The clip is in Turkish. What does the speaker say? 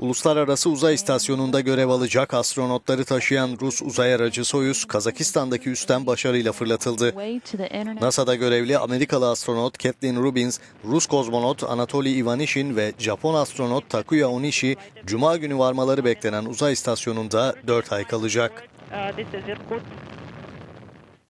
Uluslararası Uzay İstasyonu'nda görev alacak astronotları taşıyan Rus uzay aracı Soyuz, Kazakistan'daki üstten başarıyla fırlatıldı. NASA'da görevli Amerikalı astronot Kathleen Rubins, Rus kozmonot Anatoly Ivanishin ve Japon astronot Takuya Onishi, Cuma günü varmaları beklenen uzay istasyonunda 4 ay kalacak. Uh, this is